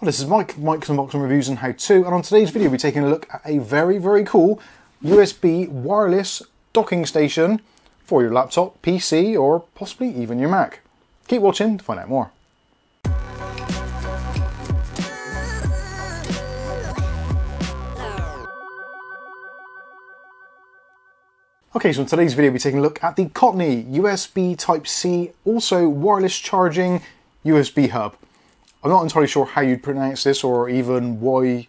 Well, this is Mike, Mike's Unboxing Reviews and How To, and on today's video we're taking a look at a very, very cool USB wireless docking station for your laptop, PC, or possibly even your Mac. Keep watching to find out more. Okay, so in today's video we're taking a look at the Cottny USB Type-C, also wireless charging USB hub. I'm not entirely sure how you'd pronounce this or even why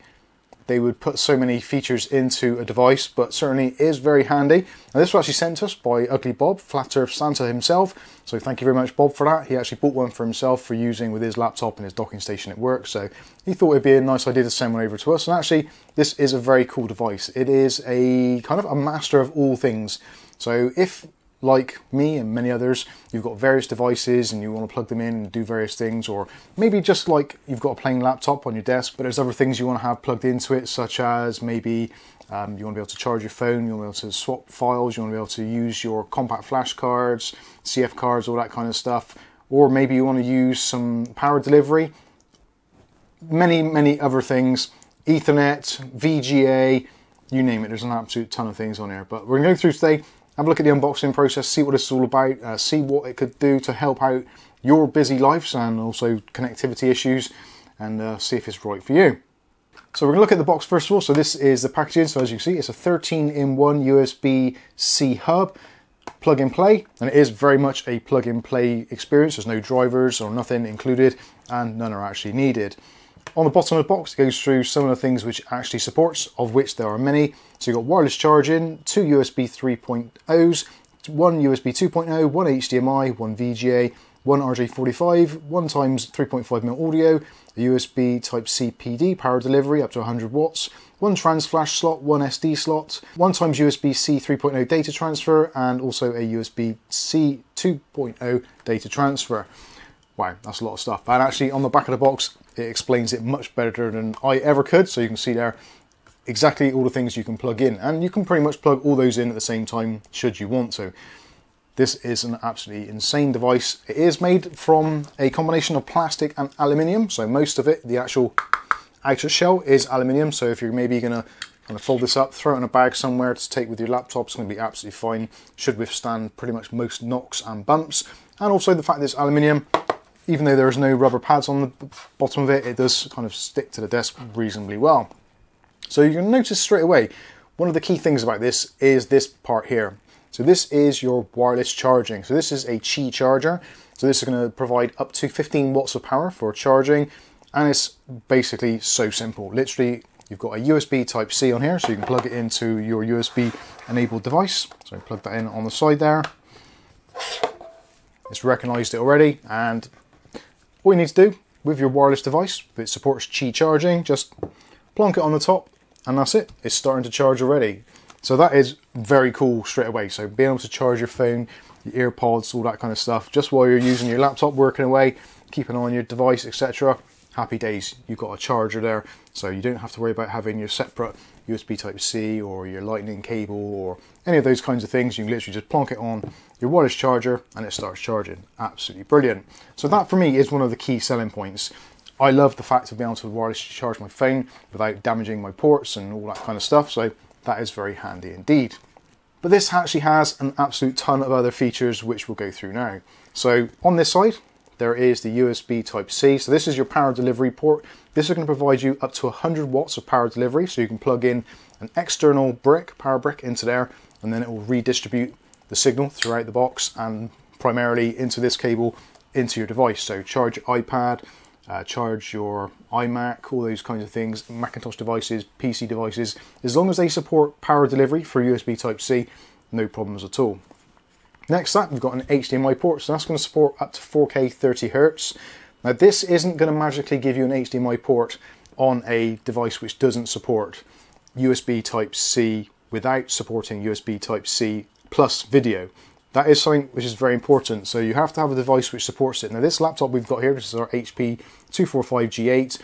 they would put so many features into a device, but certainly is very handy. Now this was actually sent to us by Ugly Bob, Flat Earth Santa himself, so thank you very much Bob for that. He actually bought one for himself for using with his laptop and his docking station at work, so he thought it'd be a nice idea to send one over to us, and actually this is a very cool device. It is a kind of a master of all things. So if like me and many others, you've got various devices and you want to plug them in and do various things, or maybe just like you've got a plain laptop on your desk, but there's other things you want to have plugged into it, such as maybe um, you want to be able to charge your phone, you want to be able to swap files, you want to be able to use your compact flash cards, CF cards, all that kind of stuff, or maybe you want to use some power delivery, many, many other things, Ethernet, VGA, you name it, there's an absolute ton of things on here. But we're going to go through today have a look at the unboxing process, see what this is all about, uh, see what it could do to help out your busy lives and also connectivity issues, and uh, see if it's right for you. So we're going to look at the box first of all. So this is the packaging. So as you can see, it's a 13-in-1 USB-C hub, plug and play, and it is very much a plug and play experience. There's no drivers or nothing included, and none are actually needed. On the bottom of the box, it goes through some of the things which actually supports, of which there are many. So you've got wireless charging, two USB 3.0s, one USB 2.0, one HDMI, one VGA, one RJ45, one times 3.5mm audio, a USB Type-C PD power delivery up to 100 watts, one trans flash slot, one SD slot, one times USB-C 3.0 data transfer, and also a USB-C 2.0 data transfer. Wow, that's a lot of stuff. And actually on the back of the box, it explains it much better than I ever could. So you can see there exactly all the things you can plug in. And you can pretty much plug all those in at the same time should you want to. This is an absolutely insane device. It is made from a combination of plastic and aluminium. So most of it, the actual outer shell is aluminium. So if you're maybe going to kind of fold this up, throw it in a bag somewhere to take with your laptop, it's going to be absolutely fine. Should withstand pretty much most knocks and bumps. And also the fact that it's aluminium, even though there is no rubber pads on the bottom of it, it does kind of stick to the desk reasonably well. So going to notice straight away, one of the key things about this is this part here. So this is your wireless charging. So this is a Qi charger. So this is going to provide up to 15 watts of power for charging. And it's basically so simple. Literally, you've got a USB type C on here, so you can plug it into your USB enabled device. So plug that in on the side there. It's recognized it already and all you need to do with your wireless device, it supports Qi charging, just plonk it on the top and that's it. It's starting to charge already. So that is very cool straight away. So being able to charge your phone, your earpods, all that kind of stuff, just while you're using your laptop, working away, keeping on your device, etc. Happy days, you've got a charger there. So you don't have to worry about having your separate USB Type-C or your lightning cable or any of those kinds of things. You can literally just plonk it on your wireless charger and it starts charging. Absolutely brilliant. So that for me is one of the key selling points. I love the fact of being able to wirelessly charge my phone without damaging my ports and all that kind of stuff. So that is very handy indeed. But this actually has an absolute ton of other features which we'll go through now. So on this side, there is the USB Type-C. So this is your power delivery port. This is going to provide you up to 100 watts of power delivery. So you can plug in an external brick, power brick into there, and then it will redistribute the signal throughout the box and primarily into this cable into your device. So charge your iPad, uh, charge your iMac, all those kinds of things, Macintosh devices, PC devices, as long as they support power delivery for USB Type-C, no problems at all. Next up, we've got an HDMI port, so that's going to support up to 4K 30 Hz. Now this isn't going to magically give you an HDMI port on a device which doesn't support USB Type-C without supporting USB Type-C plus video. That is something which is very important. So you have to have a device which supports it. Now this laptop we've got here, this is our HP 245G8.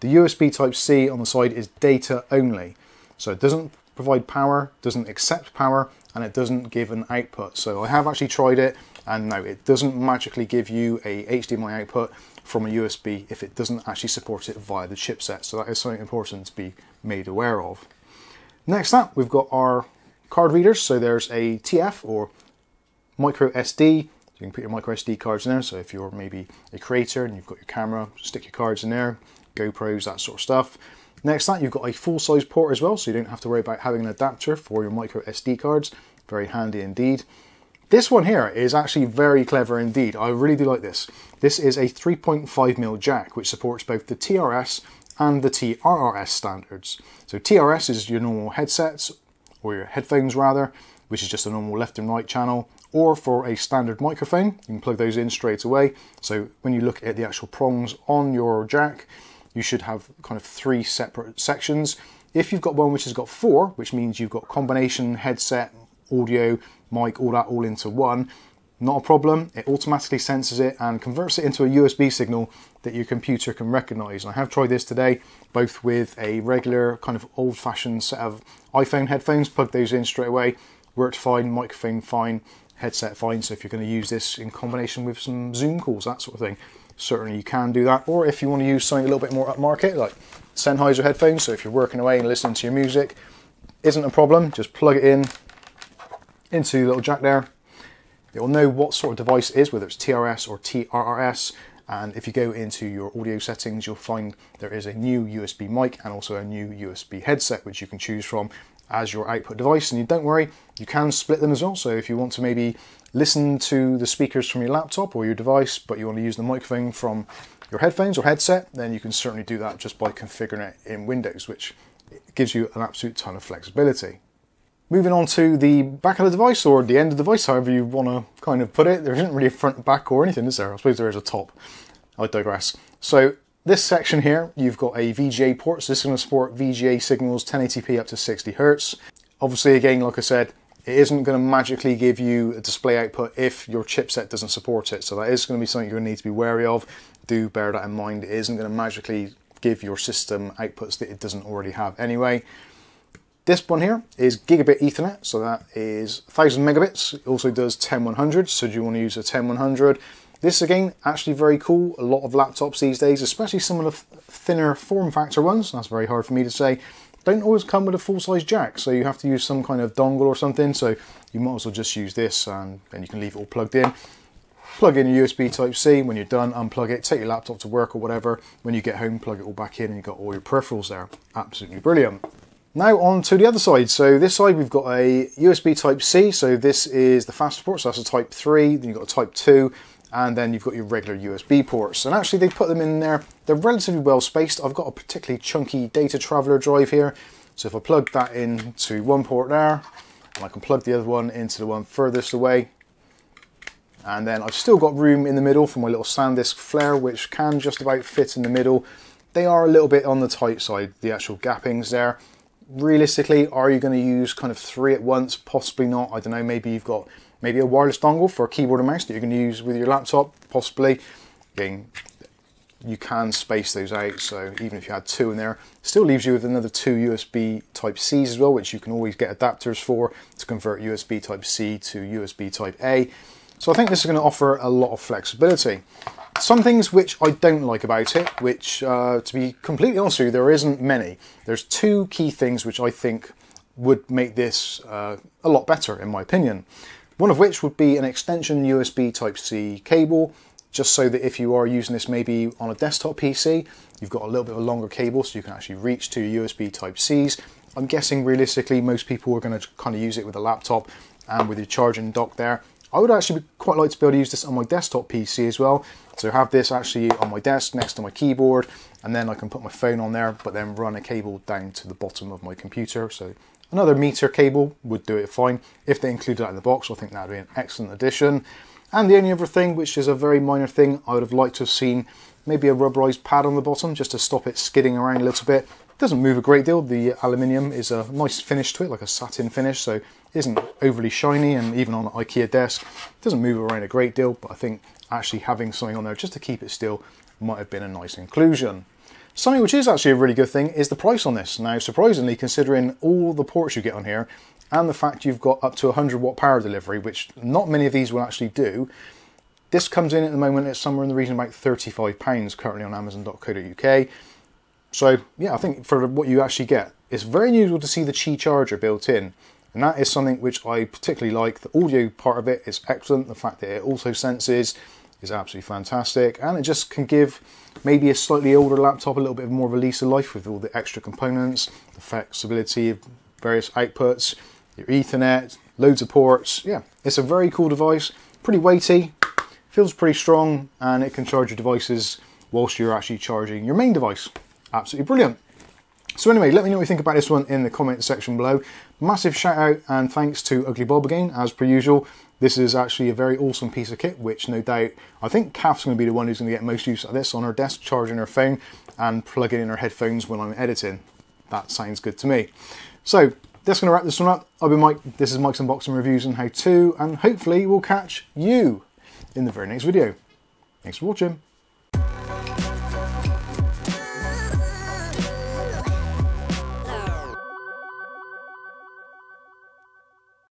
The USB Type-C on the side is data only. So it doesn't provide power, doesn't accept power, and it doesn't give an output. So I have actually tried it, and no, it doesn't magically give you a HDMI output from a USB if it doesn't actually support it via the chipset. So that is something important to be made aware of. Next up, we've got our card readers. So there's a TF or micro SD. You can put your micro SD cards in there. So if you're maybe a creator and you've got your camera, stick your cards in there, GoPros, that sort of stuff. Next that, you've got a full-size port as well, so you don't have to worry about having an adapter for your micro SD cards. Very handy indeed. This one here is actually very clever indeed. I really do like this. This is a 3.5mm jack, which supports both the TRS and the TRRS standards. So TRS is your normal headsets, or your headphones rather, which is just a normal left and right channel, or for a standard microphone, you can plug those in straight away. So when you look at the actual prongs on your jack, you should have kind of three separate sections. If you've got one which has got four, which means you've got combination, headset, audio, mic, all that all into one, not a problem. It automatically senses it and converts it into a USB signal that your computer can recognize. And I have tried this today, both with a regular kind of old fashioned set of iPhone headphones, plugged those in straight away, worked fine, microphone fine, headset fine. So if you're going to use this in combination with some Zoom calls, that sort of thing, certainly you can do that. Or if you want to use something a little bit more upmarket, like Sennheiser headphones, so if you're working away and listening to your music, isn't a problem. Just plug it in into the little jack there. It will know what sort of device it is, whether it's TRS or TRRS. And if you go into your audio settings, you'll find there is a new USB mic and also a new USB headset, which you can choose from as your output device. And you don't worry, you can split them as well. So if you want to maybe listen to the speakers from your laptop or your device, but you want to use the microphone from your headphones or headset, then you can certainly do that just by configuring it in Windows, which gives you an absolute ton of flexibility. Moving on to the back of the device or the end of the device, however you want to kind of put it. There isn't really a front, back, or anything, is there? I suppose there is a top. I digress. So this section here, you've got a VGA port. So this is going to support VGA signals 1080p up to 60 hertz. Obviously, again, like I said, it isn't going to magically give you a display output if your chipset doesn't support it. So that is going to be something you're going to need to be wary of. Do bear that in mind. It isn't going to magically give your system outputs that it doesn't already have anyway. This one here is gigabit ethernet, so that is 1000 megabits. It also does 10100, so do you want to use a 10100? This again, actually very cool. A lot of laptops these days, especially some of the thinner form factor ones, that's very hard for me to say, don't always come with a full-size jack, so you have to use some kind of dongle or something, so you might as well just use this and then you can leave it all plugged in. Plug in a USB Type-C, when you're done, unplug it, take your laptop to work or whatever. When you get home, plug it all back in and you've got all your peripherals there. Absolutely brilliant. Now on to the other side. So this side we've got a USB Type-C, so this is the fast port, so that's a Type 3, then you've got a Type 2, and then you've got your regular USB ports. And actually they put them in there, they're relatively well spaced. I've got a particularly chunky DataTraveler drive here. So if I plug that into one port there, and I can plug the other one into the one furthest away, and then I've still got room in the middle for my little SanDisk Flair, which can just about fit in the middle. They are a little bit on the tight side, the actual gappings there. Realistically, are you going to use kind of three at once? Possibly not. I don't know, maybe you've got maybe a wireless dongle for a keyboard and mouse that you're going to use with your laptop, possibly. Again, you can space those out, so even if you had two in there, still leaves you with another two USB Type Cs as well, which you can always get adapters for to convert USB Type C to USB Type A. So I think this is going to offer a lot of flexibility. Some things which I don't like about it, which uh, to be completely honest with you, there isn't many. There's two key things which I think would make this uh, a lot better in my opinion. One of which would be an extension USB Type-C cable, just so that if you are using this maybe on a desktop PC, you've got a little bit of a longer cable so you can actually reach to USB Type-Cs. I'm guessing realistically most people are going to kind of use it with a laptop and with your charging dock there. I would actually quite like to be able to use this on my desktop PC as well. So have this actually on my desk next to my keyboard and then I can put my phone on there but then run a cable down to the bottom of my computer. So Another meter cable would do it fine. If they included that in the box, I think that would be an excellent addition. And the only other thing, which is a very minor thing, I would have liked to have seen maybe a rubberized pad on the bottom just to stop it skidding around a little bit. It doesn't move a great deal. The aluminium is a nice finish to it, like a satin finish, so isn't overly shiny and even on IKEA desk, it doesn't move around a great deal, but I think actually having something on there just to keep it still might have been a nice inclusion. Something which is actually a really good thing is the price on this. Now, surprisingly, considering all the ports you get on here and the fact you've got up to 100 watt power delivery, which not many of these will actually do, This comes in at the moment, it's somewhere in the region of about £35 currently on amazon.co.uk. So yeah, I think for what you actually get, it's very unusual to see the Qi charger built in. And that is something which I particularly like. The audio part of it is excellent. The fact that it also senses is absolutely fantastic. And it just can give maybe a slightly older laptop a little bit more of a lease of life with all the extra components, the flexibility of various outputs, your Ethernet, loads of ports. Yeah, it's a very cool device, pretty weighty, feels pretty strong, and it can charge your devices whilst you're actually charging your main device. Absolutely brilliant. So anyway, let me know what you think about this one in the comments section below. Massive shout out and thanks to Ugly Bob again, as per usual. This is actually a very awesome piece of kit, which no doubt, I think Kath's going to be the one who's going to get most use of this on her desk, charging her phone and plugging in her headphones when I'm editing. That sounds good to me. So, that's going to wrap this one up. I've been Mike, this is Mike's Unboxing Reviews and How To, and hopefully we'll catch you in the very next video. Thanks for watching.